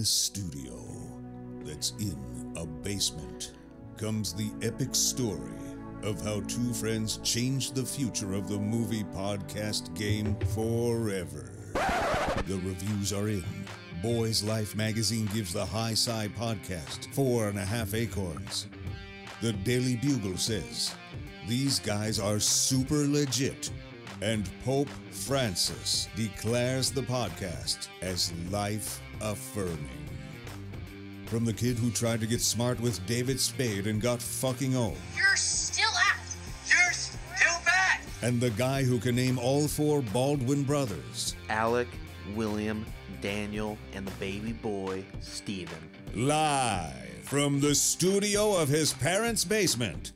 a studio that's in a basement comes the epic story of how two friends changed the future of the movie podcast game forever. The reviews are in. Boys Life magazine gives the HySi podcast four and a half acorns. The Daily Bugle says these guys are super legit. And Pope Francis declares the podcast as life affirming. From the kid who tried to get smart with David Spade and got fucking old, You're still at. You're still bad. and the guy who can name all four Baldwin brothers, Alec, William, Daniel, and the baby boy, Steven. live from the studio of his parents' basement,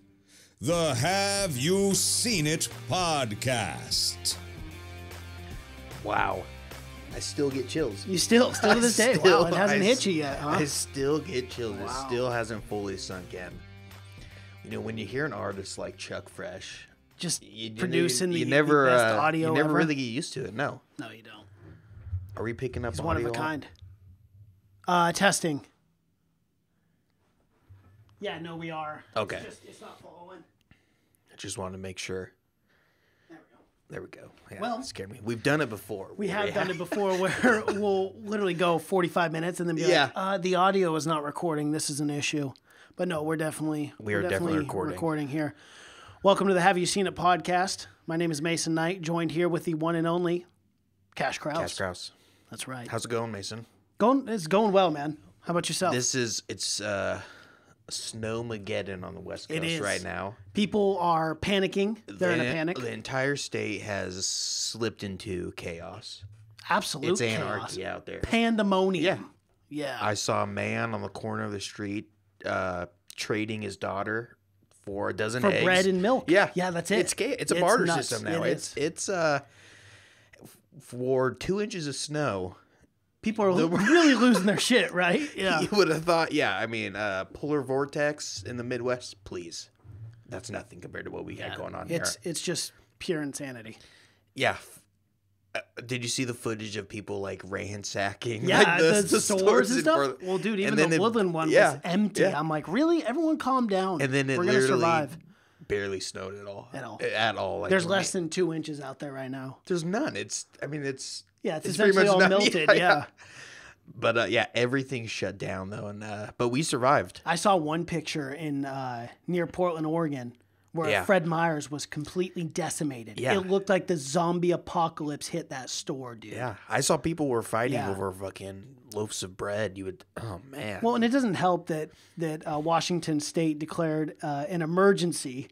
the Have You Scene It podcast. Wow. I still get chills. You still, still to this day. Still, wow, it hasn't I hit you yet, huh? I still get chills. It still hasn't fully sunk in. You know, when you hear an artist like Chuck Fresh, Just you, you producing you, the, never, the best uh, audio You never ever. really get used to it. No. No, you don't. Are we picking up He's one of a kind. Uh, testing. Yeah, no, we are. Okay. It's, just, it's not following. I just wanted to make sure. There we go. There we go. Yeah, Well- that scared me. We've done it before. We have done it before where we'll literally go 45 minutes and then be Yeah. like, uh, the audio is not recording. This is an issue. But no, we're definitely We we're are definitely recording. recording here. Welcome to the Have You Scene It podcast. My name is Mason Knight, joined here with the one and only Cash Crouse. Cash Crouse. That's right. How's it going, Mason? Going, it's going well, man. How about yourself? This is it's uh snowmageddon on the west coast is. right now. People are panicking. They're in a panic. The entire state has slipped into chaos. Absolute It's chaos. anarchy out there. Pandemonium. Yeah. Yeah. I saw a man on the corner of the street uh, trading his daughter for a dozen For eggs. bread and milk. Yeah, Yeah, that's it. It's it's a It's barter nuts. system now. It it's is. it's uh for two inches of snow. People are the- really losing their shit, right? Yeah. You would have thought, yeah. I mean, uh, polar vortex in the Midwest, please. That's nothing compared to what we had going on It's here. it's just pure insanity. Yeah. Uh, did you see the footage of people like ransacking? Yeah, like, the, stores and stuff. Well, dude, even the it- Woodland one yeah, was empty. yeah. I'm like, really? Everyone, calm down. And then it we're literally survive. Barely snowed at all. At all. At all. Like, There's less than two inches out there right now. There's none. It's. I mean, it's. Yeah, it's, It's essentially all none. melted. Yeah, Yeah, yeah. But uh, yeah, everything's shut down though, and uh, but we survived. I saw one picture in uh, near Portland, Oregon, where Yeah. Fred Meyers was completely decimated. Yeah. It looked like the zombie apocalypse hit that store, dude. Yeah, I saw people were fighting Yeah. over fucking loaves of bread. You would. Oh man. Well, and it doesn't help that that uh, Washington State declared uh, an emergency,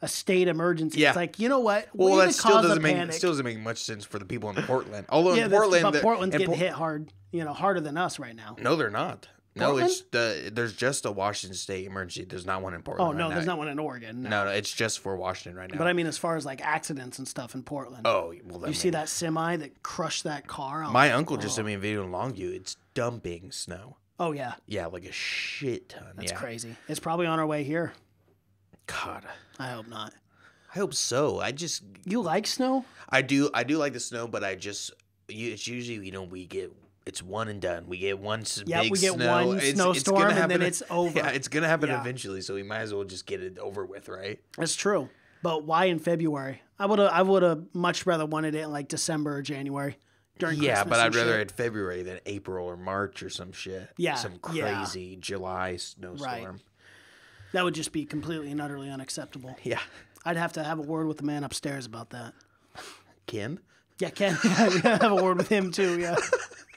a state emergency. Yeah. It's like you know what? well, Way that still doesn't make panic. still doesn't make much sense for the people in Portland. Although yeah, in Portland, the- Portland's in getting hit hard. You know, harder than us right now. No, they're not. No, Portland? it's the there's just a Washington State emergency. There's not one in oh, Portland. Oh no, right there's now. not one in Oregon. No. No, no, it's just for Washington right now. But I mean, as far as like accidents and stuff in Portland. oh, well, you see that semi that crushed that car? Oh, My uncle just sent oh. me a video in Longview. It's dumping snow. oh yeah, Yeah, like a shit ton. that's yeah. crazy. It's probably on our way here. God, I hope not. I hope so. I just, You like snow? I do, I do like the snow, but I just, you, it's usually you know we get. It's one and done. We get one Yeah, big we get snow. one It's- it's snowstorm gonna and then it's over. Yeah, it's gonna happen Yeah. eventually. So we might as well just get it over with, right? That's true. But why in February? I would have I would have much rather wanted it in like December or January during Yeah, Christmas but I'd rather shit. it February than April or March or some shit. Yeah, some yeah. crazy July snowstorm. that would just be completely and utterly unacceptable. Yeah, I'd have to have a word with the man upstairs about that. Ken, Yeah, Ken, have a word with him too. Yeah,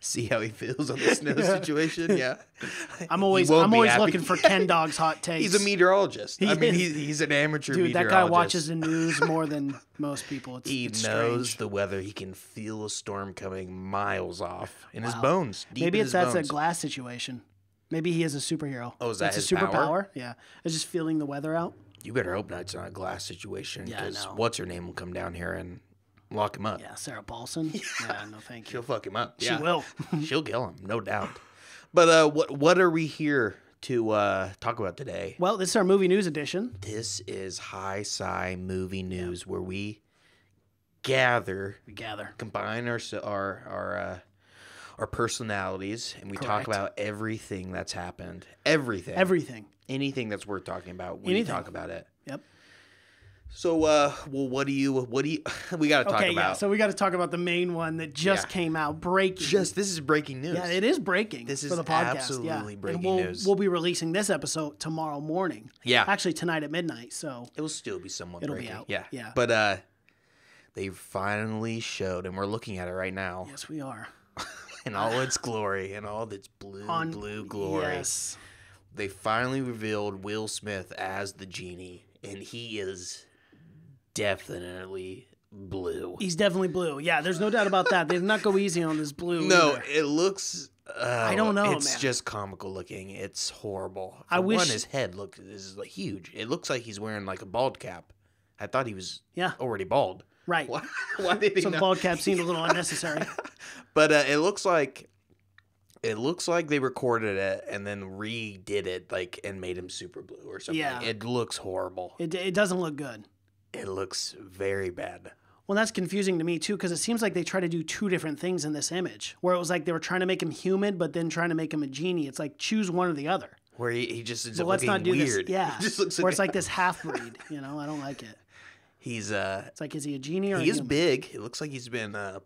see how he feels on the snow situation. Yeah, I'm always I'm always happy. looking for Ken Dog's hot takes. He's a meteorologist. I He mean, he's, he's an amateur dude. That guy watches the news more than most people. It's, He it's knows strange. the weather. He can feel a storm coming miles off in his bones. Deep Maybe in it's his that's bones. a glass situation. Maybe he is a superhero. Oh, is that That's his a power? superpower? Yeah, it's just feeling the weather out. You better hope not. It's not a glass situation Yeah, because know. what's her name will come down here and lock him up. Yeah, Sarah Paulson. Yeah, no, thank you. She'll fuck him up. She Yeah. will. She'll kill him, no doubt. But uh, what what are we here to uh, talk about today? Well, this is our movie news edition. This is HySi Movie News, where we gather, We gather. combine our our our uh, our personalities, and we Correct. talk about everything that's happened. Everything. Everything. anything that's worth talking about. We talk about it. Yep. So, uh, well, what do you? What do you? we got to talk Okay, about. yeah. So we got to talk about the main one that just Yeah. came out, breaking. just this is breaking news. yeah, it is breaking. This for is the podcast. absolutely yeah. breaking we'll, news. We'll be releasing this episode tomorrow morning. Yeah. Actually, tonight at midnight. So It will still be somewhat It'll be out. Yeah. Yeah. But uh, they finally showed, and we're looking at it right now yes, we are in all its glory, in all its blue, on blue glory. Yes. They finally revealed Will Smith as the genie, and he is definitely blue. He's definitely blue. Yeah, there's no doubt about that. They did not go easy on this blue. No, either. it looks. Uh, don't know, It's man. just comical looking. It's horrible. I wish- one, his head look is like huge. It looks like he's wearing like a bald cap. I thought he was Yeah. already bald. Right. Why, why did he So the bald cap seemed a little unnecessary. But uh, it looks like it looks like they recorded it and then redid it like and made him super blue or something. Yeah. It looks horrible. It, it doesn't look good. It looks very bad. Well, that's confusing to me too, because it seems like they try to do two different things in this image, where it was like they were trying to make him human, but then trying to make him a genie. It's like choose one or the other. Where he, he just ends But up let's not do weird. this. Yeah, just looks where like, it's like this half breed. You know, I don't like it. he's uh It's like, is he a genie or? he is human? big. It looks like he's been uh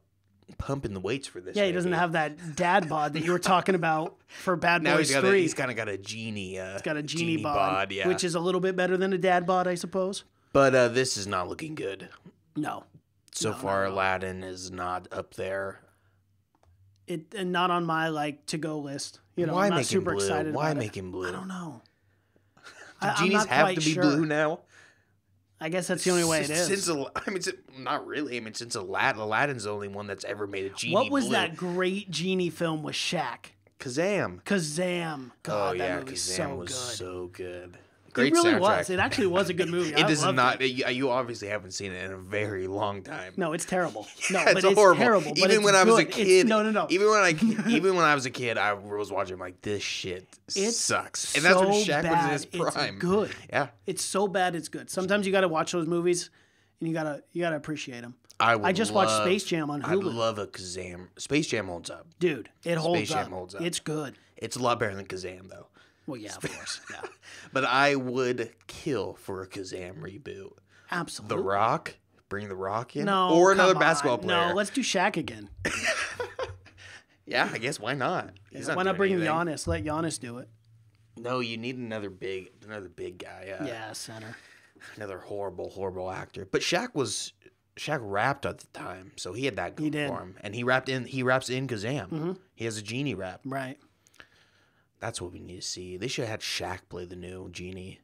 pumping the weights for this. Yeah, he doesn't have that dad bod that you were talking about for Bad now Boys he's got a, he's kind of got a genie. Uh, He's got a genie, bod, yeah. which is a little bit better than a dad bod, I suppose. But uh, this is not looking good. No, So No, far, at all. Aladdin is not up there. it and not on my like to go list. You know, Why I'm not make him super blue? excited. Why make it. him blue? I don't know. Do I- genies have to be sure. blue now? I guess that's the only way it is. Since I mean, not really. I mean, since Aladdin, Aladdin's the only one that's ever made a genie. what was blue. that great genie film with Shaq? Kazam. Kazam. God, oh that yeah, Kazam so was good. so good. Great it really soundtrack. was. It actually was a good movie. It I does not. It. You, obviously haven't seen it in a very long time. No, it's terrible. No, it's but it's horrible. terrible. But even it's when I was a good. It's- kid, no, no, no. Even when I, even when I was a kid, I was watching like this shit it sucks, and that's when so Shaq bad, was in his prime. It's good. Yeah, It's so bad. It's good. Sometimes you got to watch those movies, and you gotta you gotta appreciate them. I. Would I just watched Space Jam on Hulu. I love a Kazam. Space Jam holds up. Dude, it holds Space Jam holds up. It's good. It's a lot better than Kazam though. Well, yeah, of course. Yeah, But I would kill for a Kazam reboot. absolutely. The Rock, bring The Rock in, No, or another on. basketball player. No, let's do Shaq again. yeah, I guess why not? He's Why not bring anything. Giannis? Let Giannis do it. No, you need another big, another big guy. Uh, yeah, center. another horrible, horrible actor. But Shaq was Shaq rapped at the time, so he had that going. Mm-hmm. for him, and he rapped in. He raps in Kazam. He has a genie rap. Right. That's what we need to see. They should have had Shaq play the new genie.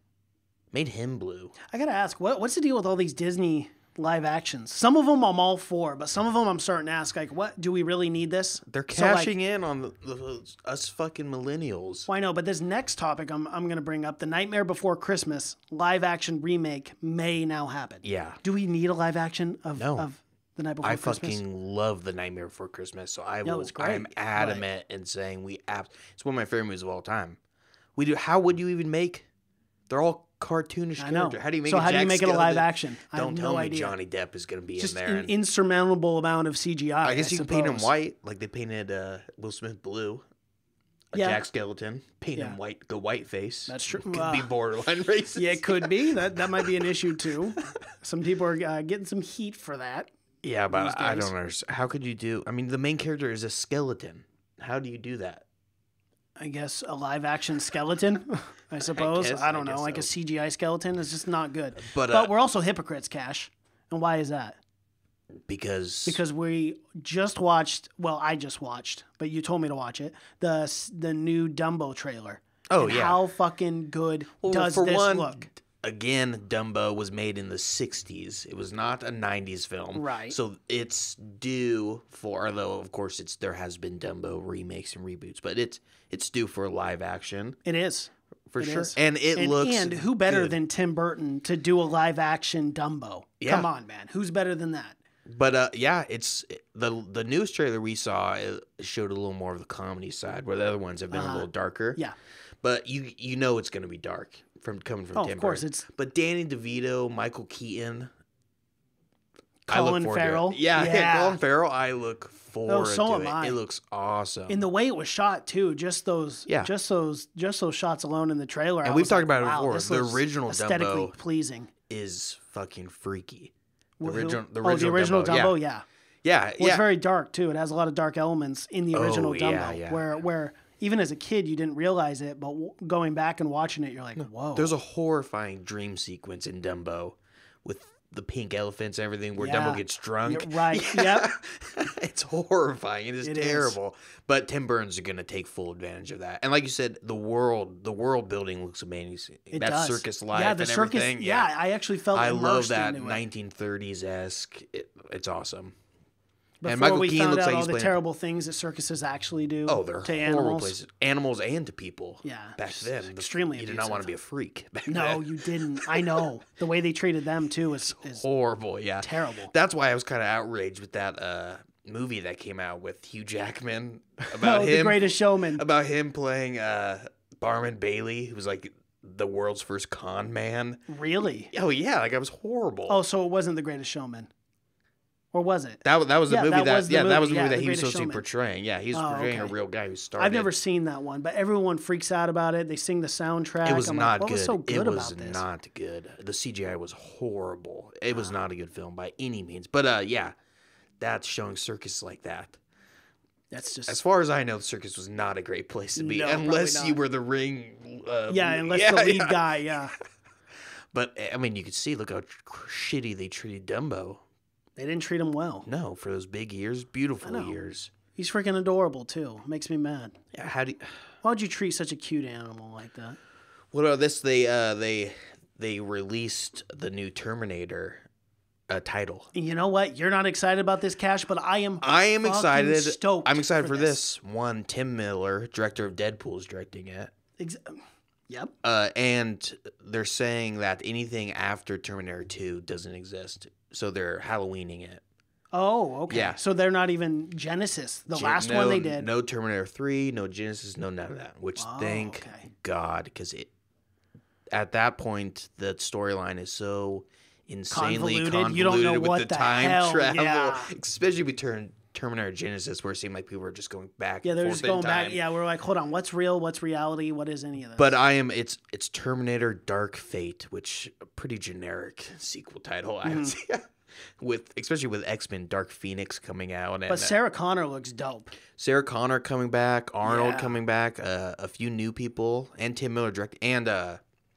Made him blue. I gotta ask, what what's the deal with all these Disney live actions? Some of them I'm all for, but some of them I'm starting to ask, like, what do we really need this? They're So, like- cashing in on the, the, us fucking millennials. Well, I know, but this next topic I'm I'm gonna bring up, the Nightmare Before Christmas live action remake may now happen. Yeah. Do we need a live action of No. of the Night Before I Christmas? fucking love The Nightmare Before Christmas, so I will. it's I'm adamant in saying we. Ab- it's one of my favorite movies of all time. We do. How would you even make? They're all cartoonish I know. characters. How do you make? So a how do you Jack make it a live action? I Don't have tell no me idea. Johnny Depp is going to be Just in there. an and- insurmountable amount of CGI. I guess you can paint him white, like they painted uh, Will Smith blue. A Yeah. Jack Skeleton, paint Yeah. him white, go white face. That's true. Could be Uh, borderline racist. Yeah, it could be. That that might be an issue too. Some people are uh, getting some heat for that. Yeah, but I don't understand. How could you do? I mean, the main character is a skeleton. How do you do that? I guess a live action skeleton. I suppose. I, guess- I don't know. guess Like a. CGI skeleton is just not good. But, But, uh, we're also hypocrites, Cash. And why is that? Because Because we just watched. Well, I just watched, but you told me to watch it. The the new Dumbo trailer. Oh, yeah. How fucking good Well, does this one, look? Again, Dumbo was made in the 60s. It was not a 90s film. Right. So it's due for although of course it's there has been Dumbo remakes and reboots, but it's it's due for live action It is. for It sure. is. And it and, looks and who better good. than Tim Burton to do a live action Dumbo? Yeah. Come on, man. Who's better than that? But uh, yeah, it's the the news trailer we saw showed a little more of the comedy side, where the other ones have been a little darker. Uh-huh. Yeah. But you you know it's going to be dark from coming from Oh, of course, Burton. it's- But Danny DeVito, Michael Keaton, Colin. Farrell. Yeah, yeah, Yeah. Colin Farrell. I look oh, forward so to am it. I. It looks awesome. In the way it was shot too, just those, Yeah. just those, just those shots alone in the trailer. And I we've talked like, about it before. The original aesthetically Dumbo pleasing. is fucking freaky. The original, the oh, original, the original Dumbo. Dumbo, Yeah, yeah. yeah, Well. It's very dark too. It has a lot of dark elements in the original Oh, Dumbo, yeah, yeah. where where even as a kid you didn't realize it, but w- going back and watching it, you're like, whoa. There's a horrifying dream sequence in Dumbo with the pink elephants and everything where Yeah. Dumbo gets drunk. You're right. Yep. it's horrifying. It is It is. terrible. But Tim Burns is going to take full advantage of that. And like you said, the world, the world building looks amazing. It that does. circus life Yeah, the and circus. everything. Yeah, I actually felt I love that into 1930s esque. It, it's awesome. Before and Michael we Keane found looks out like all he's the terrible things that circuses actually do Oh, they're to horrible animals. places. Animals and to people. Yeah, Back then, the- extremely You did not want to be a freak. Back No, then. you didn't. I know the way they treated them too is, is horrible. Yeah, terrible. That's why I was kind of outraged with that uh, movie that came out with Hugh Jackman about oh, the him Greatest Showman. about him playing uh, Barnum Bailey, who was like the world's first con man. Really? Oh yeah, like I was horrible. Oh, so it wasn't the Greatest Showman, or was it? that was that was the yeah, movie that that, was the yeah that was the yeah, movie The that he was supposed to be portraying. Yeah, he was Oh, portraying a real guy who started. I've never seen that one, but everyone freaks out about it. They sing the soundtrack. It was I'm not like, what good. was so good it was about this? not good. The CGI was horrible. It was not a good film by any means. But uh, yeah, that's showing circus like that. That's just As far as I know, the circus was not a great place to be, No, unless you were the ring. Uh, yeah, unless yeah, the lead yeah. guy. Yeah, But I mean, you could see. Look how shitty they treated Dumbo. They didn't treat him well. No, for those big ears, beautiful know. ears. He's freaking adorable too. Makes me mad. Yeah, how do? You, Why'd you treat such a cute animal like that? what are this? They uh they they released the new Terminator uh, title. You know what? You're not excited about this, Cash, but I am. I am excited. Stoked I'm excited for, this. One, Tim Miller, director of Deadpool, is directing it. Ex- yep. Uh, and they're saying that anything after Terminator 2 doesn't exist. So they're Halloweening it. Oh, okay. Yeah. So they're not even Genisys. The Gen- last no, one they did. No Terminator 3, no Genisys, no none of that. Which Oh, thank okay. God, because it at that point the storyline is so insanely Convoluted. convoluted, You don't know with what the the time hell- travel, yeah. especially between Terminator Genisys, where it seemed like people were just going back. Yeah, they're just going back. Yeah, we're like, hold on, what's real? What's reality? What is any of this? But I am it's it's Terminator Dark Fate, which a pretty generic sequel title. I would Mm-hmm. say. with especially with X Men Dark Phoenix coming out and but uh, Sarah Connor looks dope. Sarah Connor coming back, Arnold Yeah. coming back, uh, a few new people, and Tim Miller direct, and uh,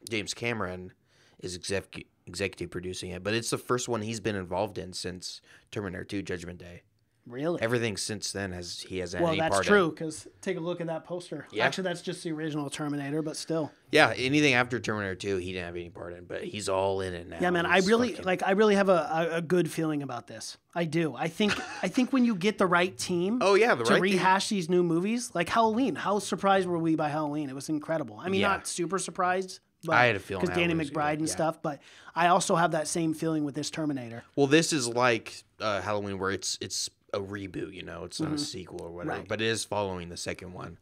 James Cameron is exec- executive producing it. But it's the first one he's been involved in since Terminator 2: Judgment Day. Really? Everything since then has he has had well, any that's part true. Because take a look at that poster. Yeah. Actually, that's just the original Terminator, but still. Yeah, anything after Terminator 2, he didn't have any part in, but he's all in it now. Yeah, man. I really fucking- like. I really have a, a, good feeling about this. I do. I think. I think when you get the right team. Oh yeah, the to right rehash these new movies, like Halloween. How surprised were we by Halloween? It was incredible. I mean, Yeah. not super surprised. But, I had a feeling because Danny McBride and yeah. stuff. But I also have that same feeling with this Terminator. Well, this is like uh, Halloween, where it's it's a reboot. You know, it's not a sequel or whatever, Mm-hmm. Right. but it is following the second one.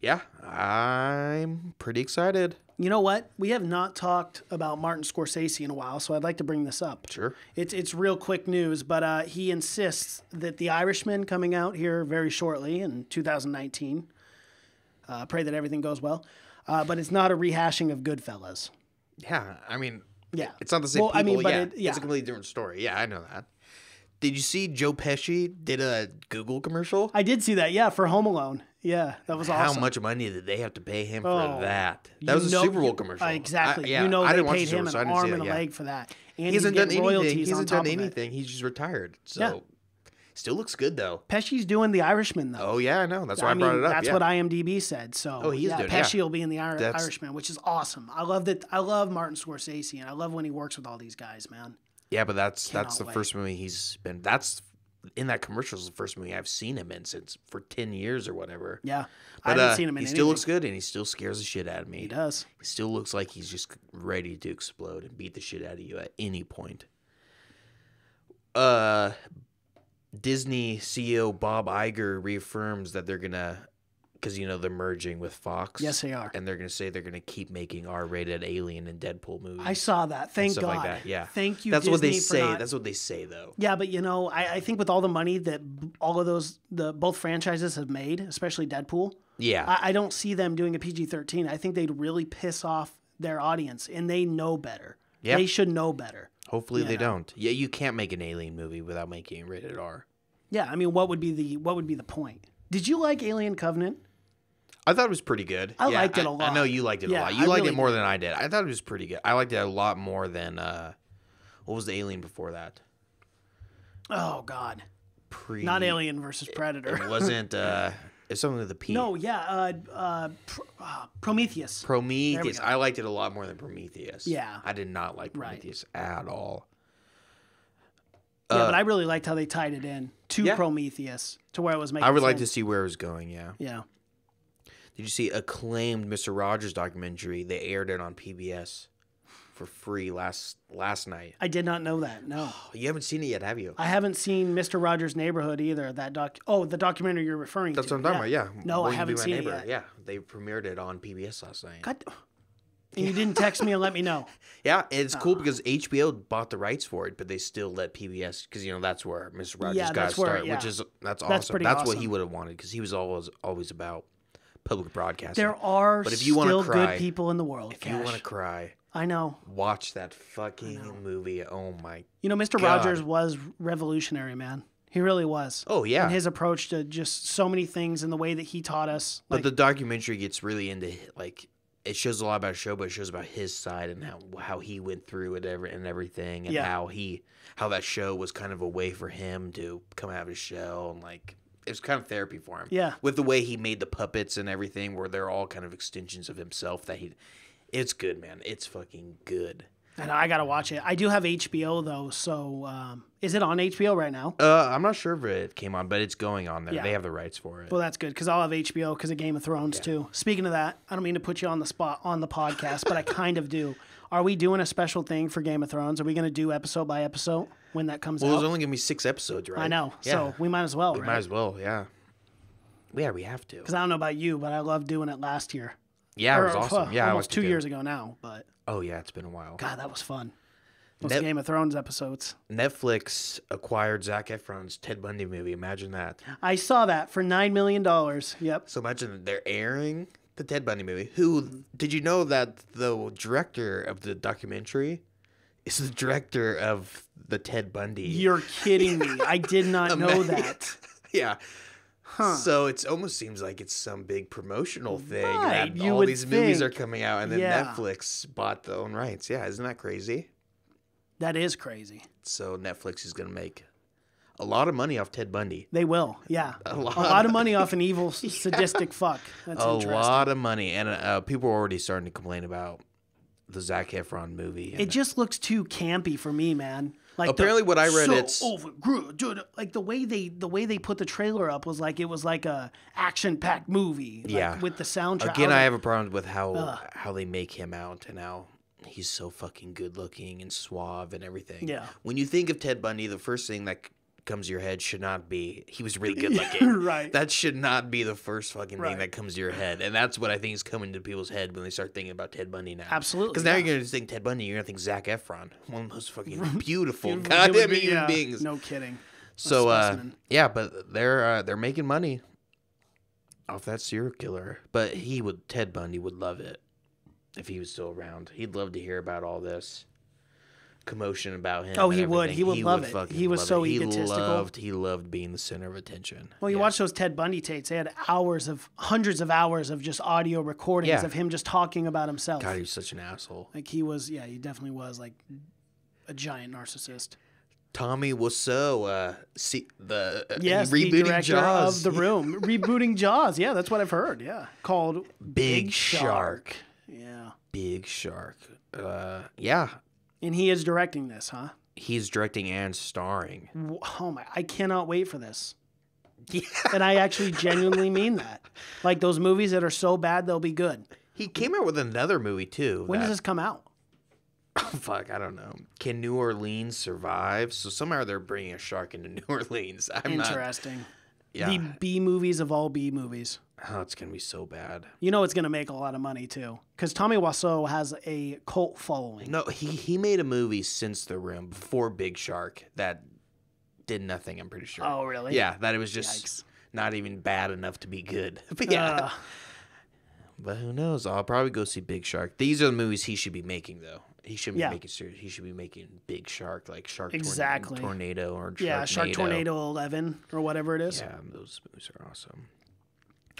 Yeah, I'm pretty excited. You know what? We have not talked about Martin Scorsese in a while, so I'd like to bring this up. Sure. It's it's real quick news, but uh, he insists that The Irishman coming out here very shortly in 2019. Uh, pray that everything goes well, uh, but it's not a rehashing of Goodfellas. Yeah, I mean, Yeah, it's not the same Well, I mean, but yeah, it- yeah. it's a completely different story. Yeah, I know that. Did you see Joe Pesci did a Google commercial? I did see that. Yeah, for Home Alone. Yeah, that was awesome. How much money did they have to pay him Oh, for that? That was a know- Super Bowl commercial. uh, exactly. I, yeah, you know I they paid him so an see arm and a yeah. leg for that, and He hasn't done anything. He hasn't done anything. He's just retired. So Yeah. still looks good though. Pesci's doing The Irishman though. Oh yeah, I know. That's why I, I mean, brought it up. that's yeah. what IMDb said. So, Oh, he's yeah, doing it, yeah. Pesci will be in the Ir- Irishman, which is awesome. I love that. I love Martin Scorsese, and I love when he works with all these guys, man. Yeah, but that's that's the wait. first movie he's been. That's in that commercial is the first movie I've seen him in since for ten years or whatever. Yeah, But I haven't uh, seen him in he anything. still looks good and he still scares the shit out of me. He does. He still looks like he's just ready to explode and beat the shit out of you at any point. Uh, Disney CEO Bob Iger reaffirms that they're gonna because you know they're merging with Fox. Yes, they are. and they're gonna say they're gonna keep making R-rated Alien and Deadpool movies. I saw that. Thank God. like that. Yeah, Thank you. That's what they say. not- That's what they say though. Yeah, but you know, I, I think with all the money that all of those the both franchises have made, especially Deadpool, Yeah, I, I don't see them doing a PG thirteen. I think they'd really piss off their audience, and they know better. Yeah. They should know better. hopefully they know. don't. Yeah, you can't make an Alien movie without making it rated R. Yeah, I mean, what would be the what would be the point? Did you like Alien Covenant? I thought it was pretty good. I Yeah, liked it a lot. I know you liked it Yeah, a lot. You I liked really it more did. than I did. I thought it was pretty good. I liked it a lot more than uh, what was the Alien before that? Oh God, Pre. not Alien versus Predator. It wasn't. Uh, it's something with a P. no, yeah, uh, uh, Pr- uh, Prometheus. Prometheus. I liked it a lot more than Prometheus. Yeah. I did not like Right. Prometheus at all. yeah, uh, but I really liked how they tied it in to Yeah. Prometheus to where it was making. I would like to see where it was going. Yeah. Yeah. Did you see acclaimed Mister Rogers documentary? They aired it on PBS for free last last night. I did not know that. No, You haven't seen it yet, have you? I haven't seen Mr. Rogers' Neighborhood either. That doc. Oh, the documentary you're referring That's to. what I'm talking about. Yeah. No, Will I haven't seen it yet. Yeah, they premiered it on PBS last night. God. And you didn't text me and let me know. Yeah, it's cool because HBO bought the rights for it, but they still let PBS because you know that's where Mr. Rogers Yeah, got that's to where- start, which is that's awesome. That's That's, pretty what he awesome. would have wanted because he was always always about public broadcasting. There are But if you wanna still cry- good people in the world. if you Cash. want to cry, I know. watch that fucking movie. Oh my! You know, Mr. God. Rogers was revolutionary, man. He really was. Oh yeah. And his approach to just so many things and the way that he taught us. but the documentary gets really into like it shows a lot about the show, but it shows about his side and how how he went through it ever and everything, and Yeah. how he how that show was kind of a way for him to come out of his shell and like it was kind of therapy for him. Yeah. with the way he made the puppets and everything, where they're all kind of extensions of himself. That he, it's good, man. It's fucking good. And I gotta watch it. I do have HBO though, so um, is it on HBO right now? Uh, I'm not sure if it came on, but it's going on there. Yeah. They have the rights for it. Well, that's good because I'll have HBO because of Game of Thrones too. Speaking of that, I don't mean to put you on the spot on the podcast, but I kind of do. Are we doing a special thing for Game of Thrones? Are we going to do episode by episode when that comes well, out? Well, there's only gonna be six episodes, right? I know, Yeah. so we might as well, we right? might as well. Yeah. Yeah, we have to. Because I don't know about you, but I loved doing it last year. Yeah, it was awesome. uh, Yeah, almost two too. years ago now. But Oh yeah, it's been a while. God, that was fun. Those Net- Game of Thrones episodes. Netflix acquired Zac Efron's Ted Bundy movie. Imagine that. I saw that for nine million dollars. Yep. So imagine they're airing the Ted Bundy movie. Who did you know that the director of the documentary is the director of the Ted Bundy? You're kidding me. I did not know that. yeah. So it almost seems like it's some big promotional thing Right, that you all these movies are coming out, and then Yeah. Netflix bought the own rights. Yeah, isn't that crazy? That is crazy. So Netflix is gonna make a lot of money off Ted Bundy. They will. Yeah. A lot. lot, of money off an evil, sadistic fuck. That's a lot of money, and uh, people are already starting to complain about the Zac Efron movie. It just looks too campy for me, man. Like the- Apparently what I read, so it's- over dude, like the way they the way they put the trailer up was like it was like a action packed movie. like, Yeah. with the soundtrack. Again, I have a problem with how how they make him out and how he's so fucking good looking and suave and everything. Yeah. When you think of Ted Bundy, the first thing that comes to your head should not be he was really good looking. Right. That should not be the first fucking Right. thing that comes to your head, and that's what I think is coming to people's head when they start thinking about Ted Bundy now. Absolutely, Because now yeah. you're gonna think Ted Bundy, you're gonna think Zac Efron, one of those fucking beautiful, human goddamn being- human yeah, beings. No kidding. So uh, yeah, but they're uh, they're making money off that serial killer. But he would Ted Bundy would love it if he was still around. He'd love to hear about all this commotion about him. Oh, he would. He would love it. He was so it. egotistical. He loved he loved being the center of attention. Well, you Yeah. watch those Ted Bundy tapes. They had hours of hundreds of hours of just audio recordings Yeah. of him just talking about himself. God, he's such an asshole. Like he was, yeah, he definitely was like a giant narcissist. Tommy Wiseau, uh, see the uh, Yes, the rebooting director Jaws, of The Room, rebooting Jaws. Yeah, that's what I've heard. Yeah, called Big Shark. Yeah, Big Shark. Uh, yeah, and he is directing this, huh? he's directing and starring. Oh my! I cannot wait for this. Yeah. And I actually genuinely mean that. Like those movies that are so bad they'll be good. He came out with another movie too. When does this come out? Oh, fuck, I don't know. Can New Orleans survive? So somehow they're bringing a shark into New Orleans. I'm not. Interesting. Yeah. The B movies of all B movies. Oh, it's gonna be so bad. You know it's going to make a lot of money too, because Tommy Wiseau has a cult following. No, he he made a movie since The Room before Big Shark that did nothing. I'm pretty sure. Oh, really? Yeah, that it was just Yikes. not even bad enough to be good. But yeah, Uh, but who knows? I'll probably go see Big Shark. These are the movies he should be making, though. He shouldn't Yeah. be making serious. He should be making Big Shark, like Shark Exactly. Tornado or yeah, Shark Tornado 11 or whatever it is. Yeah, those movies are awesome.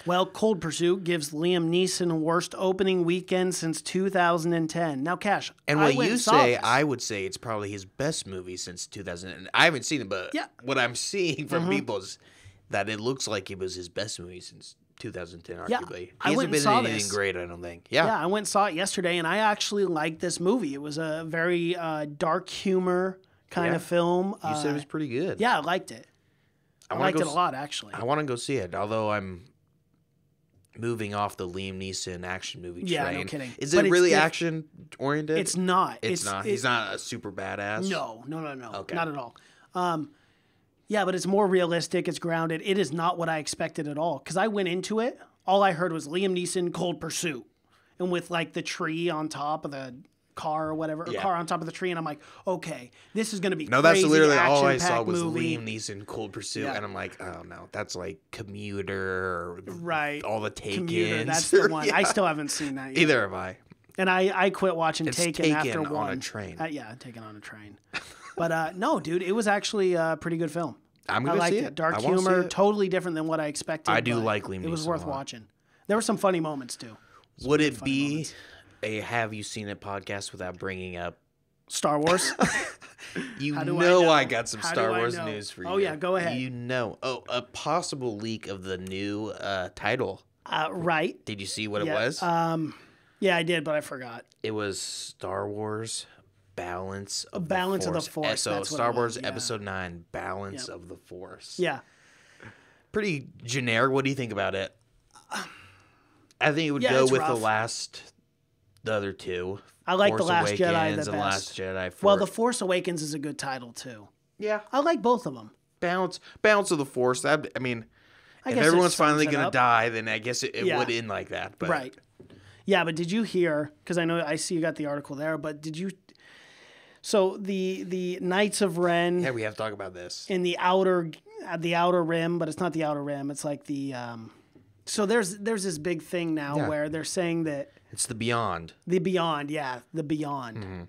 Well, Cold Pursuit gives Liam Neeson worst opening weekend since 2010. Now, Cash, And I what you say, this. I would say it's probably his best movie since 2000. I haven't seen it, but Yeah. Mm-hmm. what I'm seeing from people is that it looks like it was his best movie since 2010, Yeah, arguably. He I hasn't went and been saw in anything this. great, I don't think. Yeah, Yeah. I went and saw it yesterday, and I actually liked this movie. It was a very uh, dark humor kind Yeah. of film. You said it Uh, was pretty good. yeah, I liked it. I, wanna liked go it a lot, actually. I want to go see it, although I'm moving off the Liam Neeson action movie Yeah, no train. kidding. Is But it really action oriented? It's not. It's, not. it- He's not a super badass. No, no, no, no. Okay. Not at all. Um, yeah, but it's more realistic. It's grounded. It is not what I expected at all. Because I went into it, all I heard was Liam Neeson, Cold Pursuit, and with like the tree on top of the car or whatever, or Yeah. car on top of the tree, and I'm like, okay, this is gonna be No, that's literally all I saw was movie. Liam Neeson, Cold Pursuit, Yeah. and I'm like, oh no, that's like Commuter, Right. All the Taken. Commuter, that's the one. I still haven't seen that yet. Either have I. And I, I quit watching It's Taken, Taken after on a one. train. Uh, yeah, Taken on a train. but uh, no, dude, it was actually a pretty good film. I'm I gonna liked see it. it. Dark I humor, it. totally different than what I expected. I do like Liam It was a worth watching. There were some funny moments too. Would it be moments. A Have You Scene It podcast without bringing up? Star Wars. You How do know, I I, got some How Star Wars news for you. Oh, yeah, go ahead. You know, oh, a possible leak of the new uh, title. uh, right. Did you see what yeah. it was? Um, yeah, I did, but I forgot. it was Star Wars Balance of Balance the of the Force. So that's what Star it Wars yeah. Episode Nine, Balance Yep. of the Force. Yeah. pretty generic. What do you think about it? I think it would Yeah, go with the last, the other two. I like The Force Last Jedi the Awakens and best. Last Jedi. For, Well, The Force Awakens is a good title too. yeah, I like both of them. balance, balance of the Force. That I mean, I if everyone's finally gonna up. die, then I guess it, it Yeah. would end like that. But Right. Yeah, but did you hear? Because I know I see you got the article there, but did you? So the the Knights of Ren yeah, we have to talk about this. in the outer at the outer rim, but it's not the outer rim. It's like the um. So there's there's this big thing now Yeah. where they're saying that It's the Beyond the beyond, yeah, the beyond. Mm-hmm.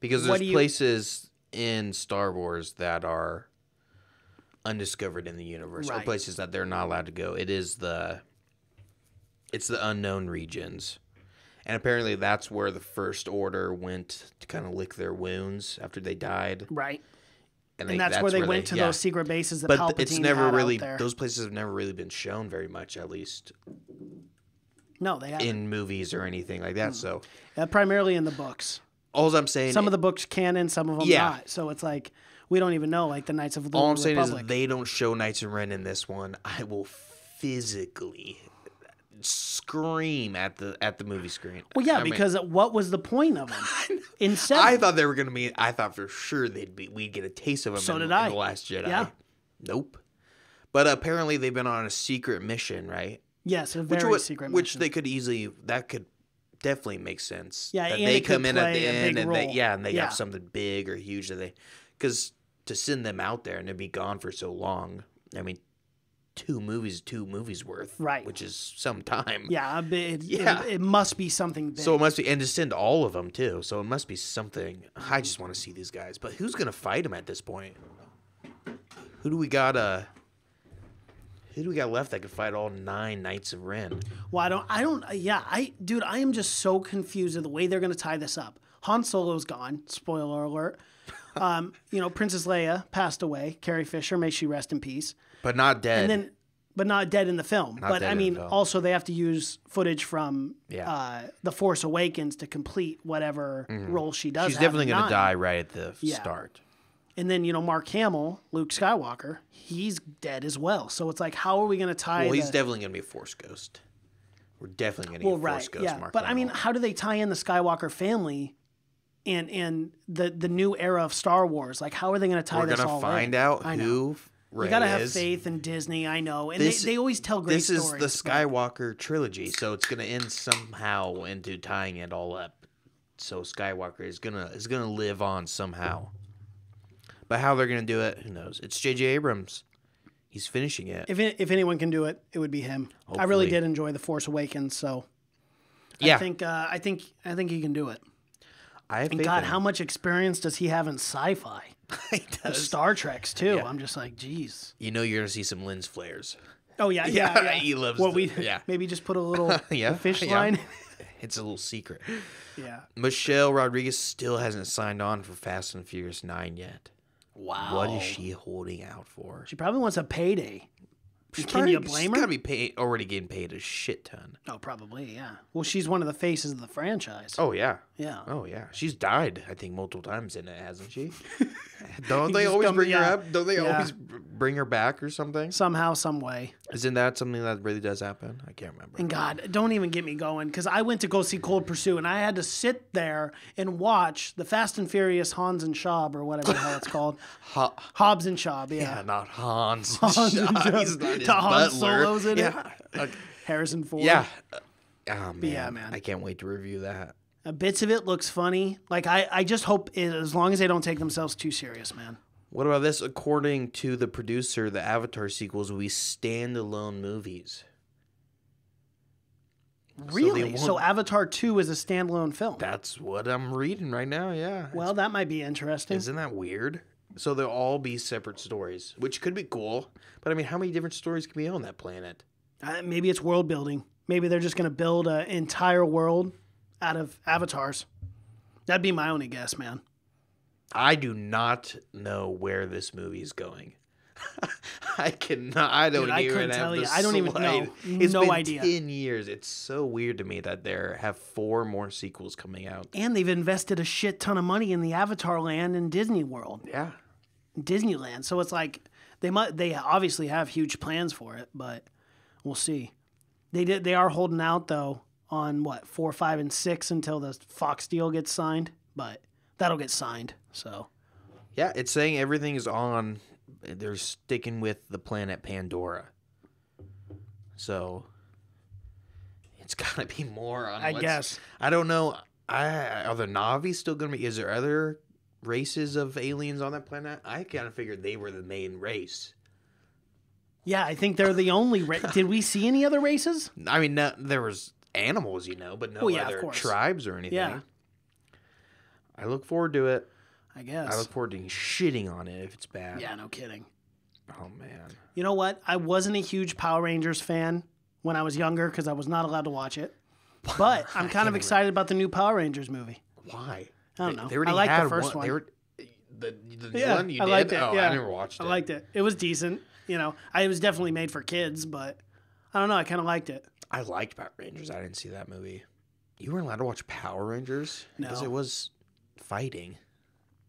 because What there's do you- places in Star Wars that are undiscovered in the universe, or Right. places that they're not allowed to go. It is the it's the unknown regions. And apparently that's where the first order went to kind of lick their wounds after they died. Right. And, And that's, where they went to yeah. those secret bases that But Palpatine it's never really those places have never really been shown very much, at least no, they haven't. in movies or anything like that. So Uh, primarily in the books. all I'm saying Some of the books canon, some of them Yeah. not. So it's like we don't even know, like the Knights of the all I'm saying is they don't show Knights of Ren in this one. I will physically scream at the at the movie screen. well, yeah, I mean, because what was the point of them? Instead, I thought they were gonna be. I thought for sure they'd be. We'd get a taste of them. So in, did I. the Last Jedi. Yeah. Nope. But apparently they've been on a secret mission, right? yes, a Which very would- secret which mission. they could easily. That could definitely make sense. Yeah, that and they come in at the end and they yeah, and they Yeah. have something big or huge that they because to send them out there and to be gone for so long. I mean, two movies, two movies worth, Right. Which is some time. yeah, it, Yeah. it, it must be something big. So it must be, and to send all of them too. So it must be something. I just want to see these guys. But who's gonna fight them at this point? Who do we got? Uh, who do we got left that could fight all nine Knights of Ren? well, I don't, I don't, yeah, I, dude, I am just so confused of the way they're going to tie this up. Han Solo's gone. Spoiler alert. Um, you know, Princess Leia passed away. Carrie Fisher, may she rest in peace. But not dead. and then but not dead in the film. but dead I mean, also they have to use footage from Yeah. uh, the Force Awakens to complete whatever role she does. She's definitely gonna die right at the Yeah. start. And then you know Mark Hamill, Luke Skywalker, he's dead as well. So it's like, how are we going to tie? Well, he's the- definitely gonna be a Force ghost. We're definitely gonna well, get right, Force ghost. yeah. Mark but I mean, how do they tie in the Skywalker family? And, and the the new era of Star Wars, like how are they going to tie we're this gonna all find in? out who Rey You gotta have is. faith in Disney. I know, and This- they, they always tell great This is stories. the but- Skywalker trilogy, so it's gonna end somehow into tying it all up. So Skywalker is gonna is gonna live on somehow. But how they're gonna do it, who knows? It's J.J. Abrams. He's finishing it. If it, if anyone can do it, it would be him. I really did enjoy the Force Awakens, so yeah, I think uh, I think I think he can do it. I have And faith God, in how much experience does he have in sci-fi? Star Treks too. Yeah. I'm just like, geez. You know you're gonna see some lens flares. Oh yeah, yeah, Yeah, he loves What the- we yeah. maybe just put a little Yeah, fish line. It's a little secret. yeah. Michelle Rodriguez still hasn't signed on for Fast and Furious Nine yet. Wow. What is she holding out for? She probably wants a payday. She's Can you probably- blame she's her? Gotta be paid, already getting paid a shit ton. Oh, probably, yeah. Well, she's one of the faces of the franchise. Oh yeah. Yeah. Oh yeah. She's died, I think, multiple times in it, hasn't she? Don't they always bring her up? Don't they Yeah. always bring her back or something? Somehow, some way. Isn't that something that really does happen? I can't remember. And God, don't even get me going because I went to go see Cold Pursuit and I had to sit there and watch the Fast and Furious Hans and Shaw or whatever the hell it's called. Ho- Hobbs and Shaw, yeah. yeah, not Hans. Hans and Shaw. He's not his To Han. Solo's in it. yeah. Uh, Harrison Ford. yeah. Oh man. yeah, man. I can't wait to review that. Uh, bits of it looks funny. Like I, I just hope it, as long as they don't take themselves too serious, man. What about this? According to the producer, the Avatar sequels will be standalone movies. Really? So, won't- Avatar Two is a standalone film. That's what I'm reading right now. Yeah. well, that might be interesting. Isn't that weird? So they'll all be separate stories, which could be cool. But I mean, how many different stories can be on that planet? Uh, maybe it's world building. Maybe they're just going to build an entire world out of avatars. That'd be my only guess, man. I do not know where this movie is going. I cannot. I don't Dude, even couldn't have the. I don't even know. slight- mm-hmm. It's No been idea. Ten years. It's so weird to me that there have four more sequels coming out. And they've invested a shit ton of money in the Avatar land in Disney World, Yeah. Disneyland. So it's like they might they obviously have huge plans for it, but we'll see. They did they are holding out though on what four, five, and six until the Fox deal gets signed, but that'll get signed. So Yeah, it's saying everything is on. They're sticking with the planet Pandora. So it's gotta be more on. I guess. I don't know. I are the Na'vi still gonna be? Is there other races of aliens on that planet? I kind of figured they were the main race. yeah, I think they're the only. Ra- did we see any other races? I mean, no, there was animals, you know, but no Well, yeah, other tribes or anything. Yeah. I look forward to it. I guess. I look forward to shitting on it if it's bad. yeah, no kidding. Oh man. You know what? I wasn't a huge Power Rangers fan when I was younger because I was not allowed to watch it. But I'm kind of excited about the new Power Rangers movie. Why? I don't They- know. They I liked the first They one. were, the the Yeah, one you I did. liked it. Oh, yeah. I never watched it. I liked it. It was decent. You know, I, it was definitely made for kids, but I don't know. I kind of liked it. I liked Power Rangers. I didn't see that movie. You weren't allowed to watch Power Rangers because No. it was fighting.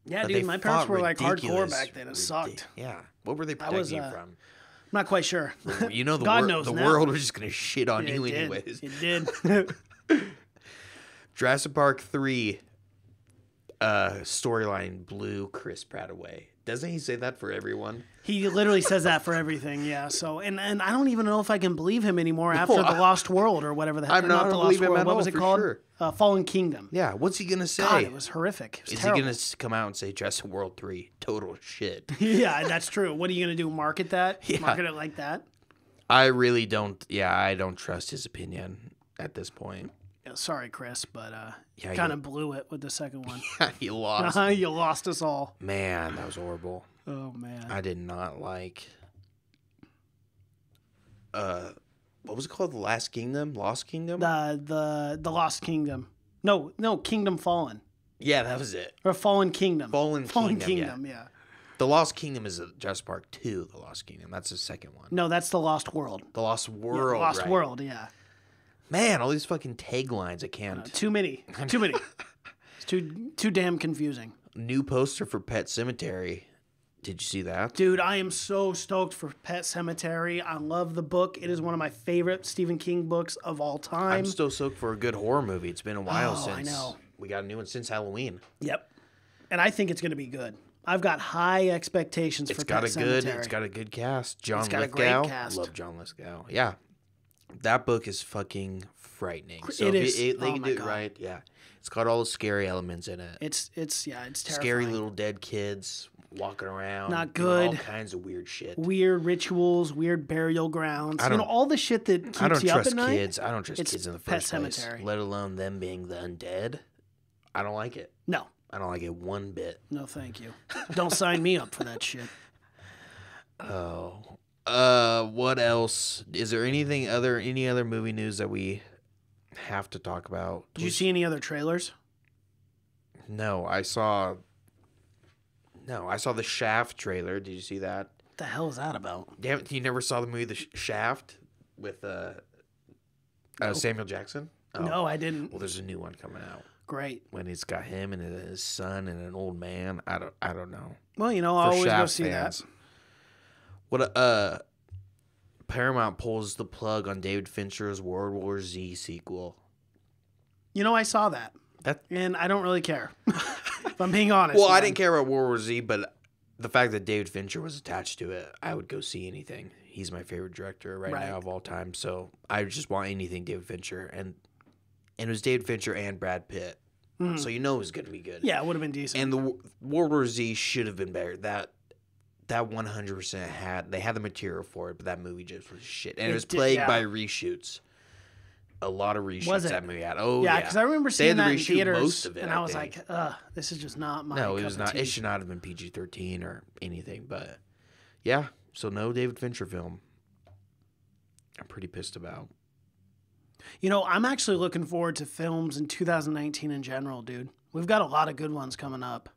Yeah, But dude. My parents were like hardcore back then. It ridic- sucked. Yeah. What were they I was, protecting uh, you I'm not quite sure. from? You know, the, God wor- knows the now. world was just going to shit on it you did. anyways. It did. Jurassic Park 3 uh, storyline blew Chris Pratt away. Doesn't he say that for everyone? he literally says that for everything. Yeah. So, and and I don't even know if I can believe him anymore after the Lost World or whatever the hell. I'm not the gonna Lost him World. what all, was it called? sure. Uh, Fallen Kingdom. Yeah. What's he going to say? God, it was horrific. It was Is terrible. he going to come out and say Jurassic World 3? Total shit. yeah, that's true. What are you gonna do? Market that? Yeah. Market it like that? I really don't. Yeah, I don't trust his opinion at this point. Yeah, sorry, Chris, but uh, Yeah, kind of blew it with the second one. he lost. you lost us all. Man, that was horrible. Oh man. I did not like. Uh, what was it called? The Last Kingdom, Lost Kingdom. the the the Lost Kingdom. No, no, Kingdom Fallen yeah, that was it. or Fallen Kingdom. Fallen Fallen Kingdom, yeah. Kingdom. Yeah. The Lost Kingdom is a Jurassic Park Two. The Lost Kingdom. That's the second one. No, that's the Lost World. The Lost Yeah, World. Lost right. World. Yeah. Man, all these fucking taglines. I can't. Uh, too many. Too many. it's too too damn confusing. New poster for Pet Sematary. Did you see that? Dude, I am so stoked for Pet Sematary. I love the book. It is one of my favorite Stephen King books of all time. I'm still soaked for a good horror movie. It's been a while Oh, I since know. we got a new one since Halloween. Yep. And I think it's going to be good. I've got high expectations It's for got Pet a good. It's got a good cast. John It's got a Lithgow. great cast. I love John Lithgow. Yeah, that book is fucking frightening. So It. It, they Oh can my do it God. right. Yeah, it's got all the scary elements in it. It's it's yeah, it's terrifying. Scary little dead kids walking around. Not doing all good. kinds of weird shit. weird rituals, weird burial grounds. I You know all the shit that keeps I don't you trust up at night. kids. I don't trust It's kids in the first place. Sematary. Let alone them being the undead. I don't like it. No, I don't like it one bit. no, thank you. Don't sign me up for that shit. Oh. Uh, what else? Is there anything other any other movie news that we have to talk about? Did you see any other trailers? No, I saw. No, I saw the Shaft trailer. Did you see that? What the hell is that about? Damn, you never saw the movie The Sh- Shaft with uh, uh Samuel Jackson? Oh. No, I didn't. Well, there's a new one coming out Great. when it's got him and his son and an old man. I don't. I don't know. Well, you know, I'll For always go see fans. that. What uh Paramount pulls the plug on David Fincher's World War Z sequel. You know, I saw that, That and I don't really care. if I'm being honest. well, I didn't care about World War Z, but the fact that David Fincher was attached to it, I would go see anything. He's my favorite director right, Right. now of all time, so I just want anything David Fincher, and and it was David Fincher and Brad Pitt, so you know it was gonna be good. Yeah, it would have been decent. and the Wo- World War Z should have been better. That that one hundred percent had they had the material for it, but that movie just was shit, and it, It was did- plagued yeah. by reshoots. A lot of reshoots Was it? that movie had. Oh yeah, yeah, because I remember seeing that in theaters, most of it, and I I was think. like, "Ugh, this is just not my." No, it was not. It should not have been PG thirteen or anything. But yeah, so no David Fincher film. I'm pretty pissed about. You know, I'm actually looking forward to films in 2019 in general, dude. We've got a lot of good ones coming up.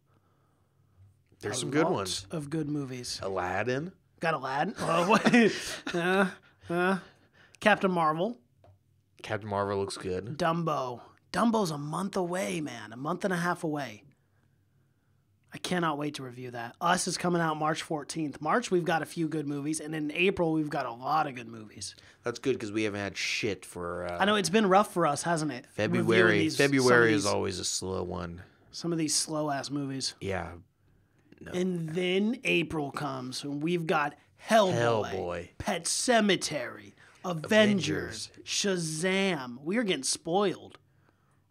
There's some good ones. of good movies. Aladdin. Got Aladdin. Oh, uh, uh, Captain Marvel. Captain Marvel looks good. Dumbo. Dumbo's a month away, man. A month and a half away. I cannot wait to review that. Us is coming out March 14th. March, we've got a few good movies. And in April, we've got a lot of good movies. That's good because we haven't had shit for. Uh, I know it's been rough for us, hasn't it? February. these- February is these- always a slow one. Some of these slow ass movies. Yeah. And then April comes, and we've got Hellboy, Hellboy. Pet Sematary, Avengers, Shazam. We are getting spoiled.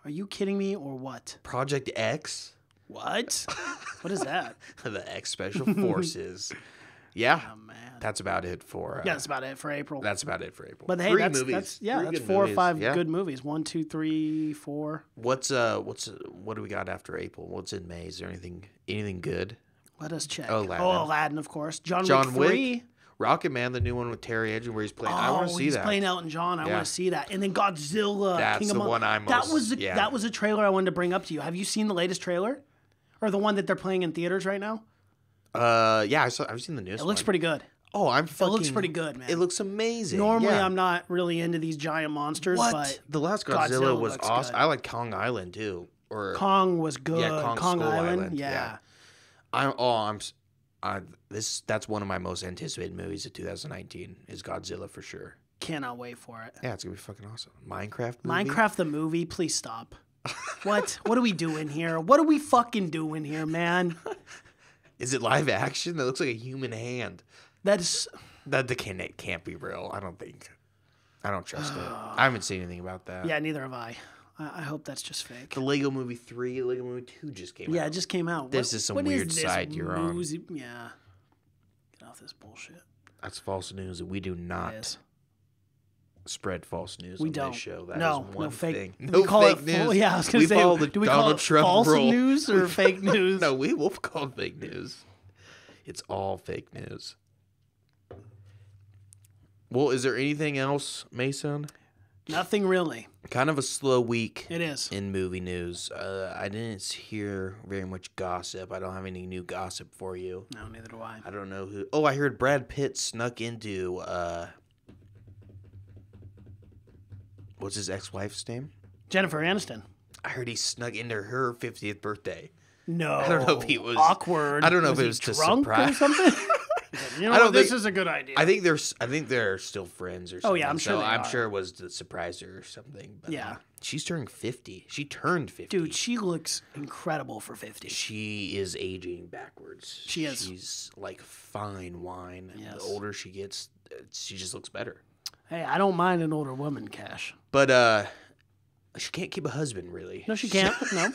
Are you kidding me or what? Project X. What? what is that? the X Special Forces. yeah. Oh man. That's about it for. Uh, Yeah, that's about it for April. That's about it for April. but hey, Three that's, movies. that's yeah, Three that's four or five Yeah. good movies. One, two, three, four. What's uh what's uh, what do we got after April? What's in May? Is there anything anything good? Let us check. Oh, Aladdin. Oh, Aladdin, of course. John, John Wick. 3. Wick. Rocketman, the new one with Terry Edge, where he's playing. Oh, I want to see he's that. playing Elton John. I Yeah. want to see that. And then Godzilla. That's King of the Mon- one I'm That was the, yeah. that was a trailer I wanted to bring up to you. Have you seen the latest trailer, or the one that they're playing in theaters right now? Uh, yeah, I saw. I've seen the newest. It looks one. pretty good. Oh, I'm. Fucking, looks pretty good, man. It looks amazing. Normally, yeah. I'm not really into these giant monsters, What? but the last Godzilla, Godzilla was awesome. good. I like Kong Island too. Or Kong was good. Yeah, Kong Kong Island, Island, yeah. I'm. Oh, I'm. I, this that's one of my most anticipated movies of 2019 is Godzilla for sure. Cannot wait for it. Yeah, it's gonna be fucking awesome. Minecraft. Movie? Minecraft the movie, please stop. what? What are we doing here? What are we fucking doing here, man? Is it live action? That looks like a human hand. That's That the can it can't be real. I don't think. I don't trust it. I haven't seen anything about that. yeah. Neither have I. I, I hope that's just fake. The Lego Movie three, Lego Movie two just came out. Yeah, out. it just came out. This is some weird this side you're on. musi- Yeah. Get off this bullshit. That's false news. We do not Yes. spread false news We on don't. this show. That is no, one no fake. thing. do No we call fake it news. Full, yeah, I was gonna we say. follow the do we Donald call it Trump false rule. news or fake news? no, we will call it fake news. It's all fake news. Well, is there anything else, Mason? Nothing really. Kind of a slow week It is. in movie news. Uh, I didn't hear very much gossip. I don't have any new gossip for you. No, neither do I. I don't know who. Oh, I heard Brad Pitt snuck into. Uh, what's his ex-wife's name? Jennifer Aniston. I heard he snuck into her 50th birthday. No. I don't know if he was awkward. I don't know if it was to surprise- or something. You know I don't what? This think- is a good idea. I think they're I think they're still friends or something. Oh, yeah, I'm sure so I'm are. sure it was to surprise her or something. But, Yeah. she's turning fifty. She turned fifty. Dude, she looks incredible for 50. she is aging backwards. She is. She's like fine wine. Yes. The older she gets, uh, she just looks better. Hey, I don't mind an older woman, Cash. But uh, she can't keep a husband really. No, she can't. No. Uh,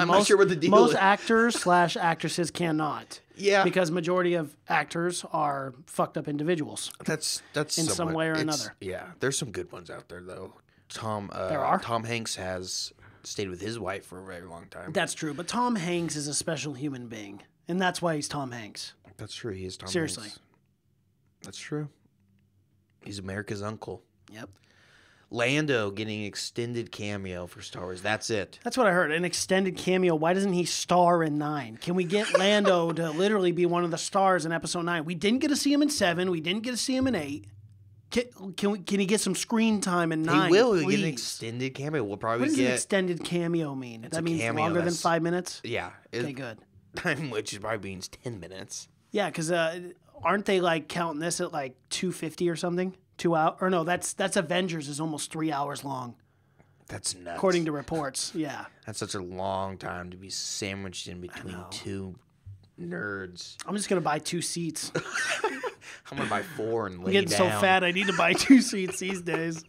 I'm most, not sure what the deal Most is. actors slash actresses cannot. Yeah. Because majority of actors are fucked up individuals. That's that's In some way or another. Yeah, there's some good ones out there though. Tom uh, There are? Tom Hanks has stayed with his wife for a very long time. That's true. But Tom Hanks is a special human being. And that's why he's Tom Hanks. That's true. He is Tom Seriously. Hanks. That's true. He's America's uncle. Yep. Lando getting an extended cameo for Star Wars. That's it. That's what I heard. An extended cameo. Why doesn't he star in nine? Can we get Lando to literally be one of the stars in episode nine? We didn't get to see him in seven. We didn't get to see him in eight. Can, can, we, can he get some screen time in nine? he will He'll get an extended cameo. We'll probably What does an extended cameo mean? a that means cameo, longer than five minutes? yeah. Okay, good. which is probably means ten minutes. Yeah, because uh, aren't they like counting this at like 250 or something? Two hour or no, that's that's Avengers is almost three hours long, That's nuts. according to reports. Yeah. That's such a long time to be sandwiched in between two nerds. I'm just gonna buy two seats. I'm gonna buy four and lay I'm getting so fat I need to buy two seats these days.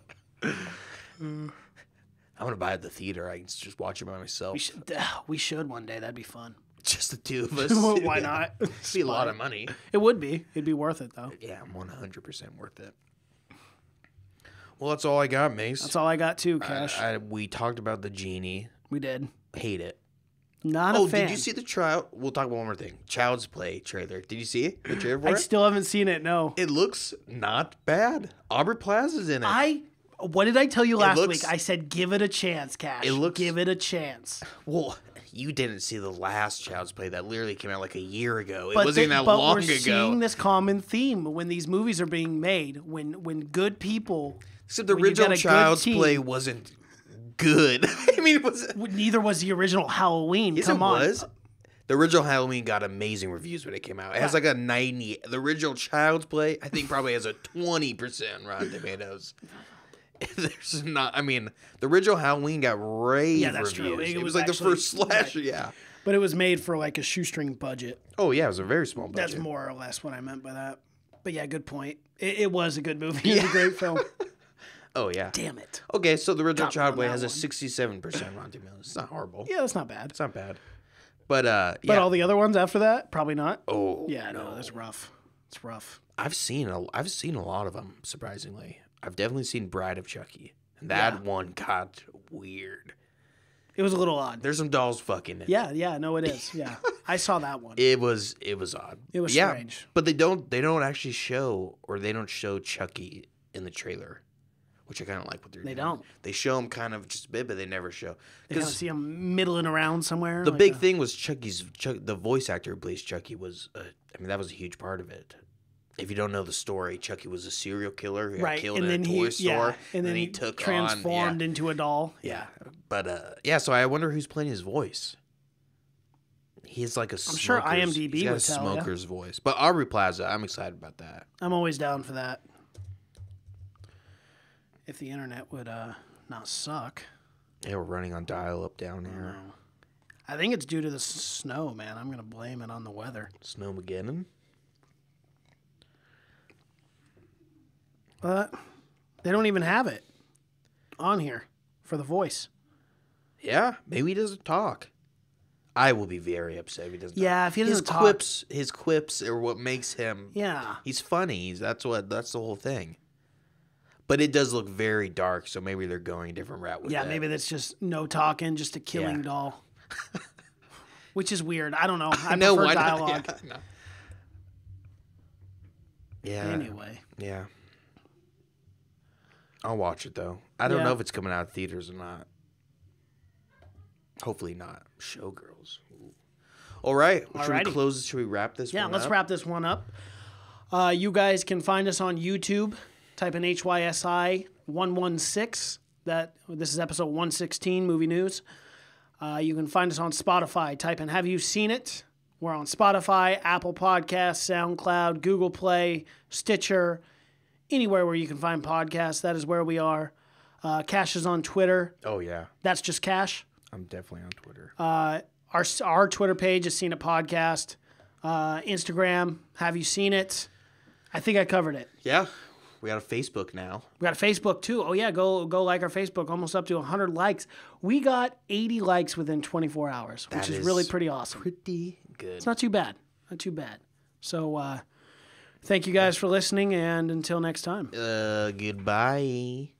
I'm gonna buy at the theater. I can just watch it by myself. We should, uh, we should one day. That'd be fun. Just the two of us. Why not? It'd be a lot of money. It would be. It'd be worth it though. Yeah, I'm 100 percent worth it. Well, that's all I got, Mace. That's all I got too, Cash. I, we talked about the genie. we did. Hate it. Not Oh, a fan. Oh, did you see the trial? We'll talk about one more thing. Child's Play trailer. Did you see it? The trailer for I it? still haven't seen it. No. it looks not bad. Aubrey Plaza's in it. I. What did I tell you last looks- week? I said give it a chance, Cash. It looks- give it a chance. well, you didn't see the last Child's Play that literally came out like a year ago. It But, wasn't they- that but long we're ago. seeing this common theme when these movies are being made. When when good people, Except the when original Child's team- Play wasn't good. I mean, it was. neither was the original Halloween. Yes, Come it on, was. The original Halloween got amazing reviews when it came out. It has like a 90. The original Child's Play, I think, probably has a 20% Rotten Tomatoes. There's not, I mean, the original Halloween got rave Yeah, that's true. It It, was, was like actually- the first slasher, yeah. but it was made for like a shoestring budget. Oh, yeah, it was a very small budget. That's more or less what I meant by that. But yeah, good point. It, it was a good movie. It was a great film. Oh, yeah. Damn it. Okay, so the original Got Child Play has a 67% Rotten Tomatoes. It's not horrible. Yeah, that's not bad. It's not bad. But, uh, But yeah. all the other ones after that, probably not. oh, Yeah, no, that's rough. It's rough. I've seen a, I've seen a lot of them. Surprisingly, I've definitely seen Bride of Chucky, and that Yeah. one got weird. It was a little odd. There's some dolls fucking. In. Yeah, yeah, no, it is. Yeah, I saw that one. It was it was odd. It was yeah, strange. but they don't they don't actually show or they don't show Chucky in the trailer, which I kind of like what they're They doing. don't. They show him kind of just a bit, but they never show. They kind of see him middling around somewhere. the like big a- thing was Chucky's Chuck, the voice actor who plays Chucky was uh, I mean that was a huge part of it. If you don't know the story, Chucky was a serial killer who got right, killed and in then a toy he, store, yeah, and then he, he took transformed on, yeah. into a doll. Yeah, but uh, yeah. So I wonder who's playing his voice. He's like a. I'm sure smoker's- IMDb he's got would a tell smoker's voice, but Aubrey Plaza, I'm excited about that. I'm always down for that. If the internet would uh, not suck. Yeah, we're running on dial-up down here. I think it's due to the s- snow, man. I'm gonna blame it on the weather. Snowmageddon. But they don't even have it on here for the voice. Yeah, maybe he doesn't talk. I will be very upset if he doesn't. Yeah, talk. if he his doesn't talk- quips, his quips are what makes him. Yeah. he's funny. He's, that's what. That's the whole thing. But it does look very dark, so maybe they're going a different route with Yeah, it. maybe that's just no talking, just a killing Yeah. doll. Which is weird. I don't know. I no, prefer dialogue. Yeah, no. Yeah. Anyway. Yeah. I'll watch it though. I don't Yeah. know if it's coming out of theaters or not. Hopefully not. Showgirls. Ooh. All right. Should we close? Should we wrap this? One? Yeah, let's up? wrap this one up. Uh, you guys can find us on YouTube. Type in HYSI one one six. That this is episode one sixteen movie news. Uh, you can find us on Spotify. Type in Have You Scene It? We're on Spotify, Apple Podcasts, SoundCloud, Google Play, Stitcher, anywhere where you can find podcasts. That is where we are. Uh, Cash is on Twitter. Oh yeah, That's just Cash. I'm definitely on Twitter. Our our Twitter page is Sceneit Podcast. Uh, Instagram, Have You Scene It? I think I covered it. yeah, we got a Facebook now. We got a Facebook too. Oh yeah, go go like our Facebook. Almost up to 100 likes. We got 80 likes within 24 hours, which That is, is really pretty awesome. Pretty good. It's not too bad. Not too bad. So uh, thank you guys for listening, and until next time. Uh, goodbye.